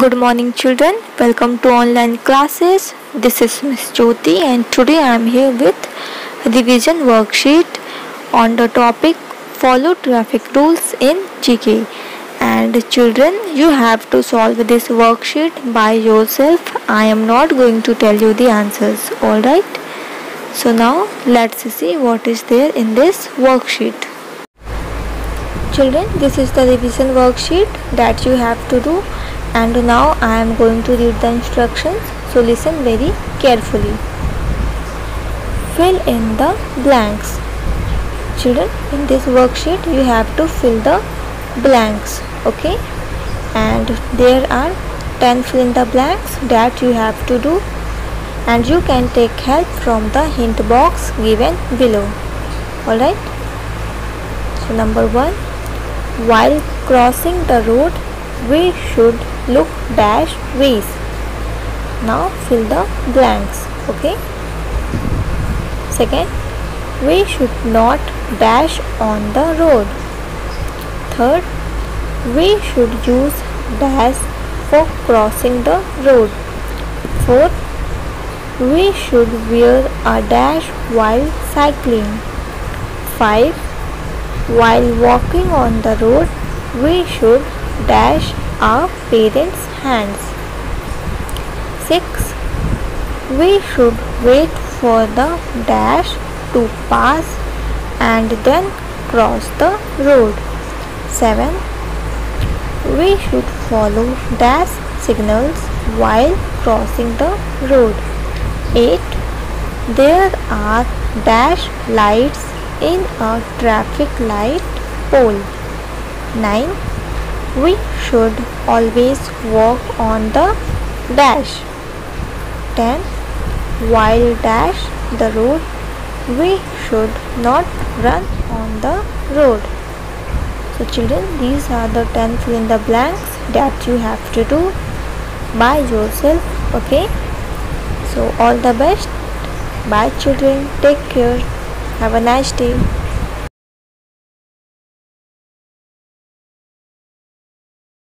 Good morning children. Welcome to online classes. This is Miss Jyoti and today I am here with revision worksheet on the topic follow traffic rules in GK. And children, you have to solve this worksheet by yourself. I am not going to tell you the answers. Alright? So now let's see what is there in this worksheet. Children, this is the revision worksheet that you have to do and now I am going to read the instructions. So listen very carefully. Fill in the blanks. Children in this worksheet you have to fill the blanks okay? And there are 10 fill in the blanks that you have to do. And you can take help from the hint box given below. Alright? So number one while crossing the road we should look dash ways. Now fill the blanks okay? Second we should not dash on the road. Third we should use dash for crossing the road. Fourth we should wear a dash while cycling. 5 while walking on the road we should dash our parents' hands. 6. We should wait for the dash to pass and then cross the road. 7. We should follow dash signals while crossing the road. 8. There are dash lights in a traffic light pole. 9 we should always walk on the dash. 10 while dash the road we should not run on the road. So children these are the 10 fill in the blanks that you have to do by yourself okay? So all the best. Bye children. Take care. Have a nice day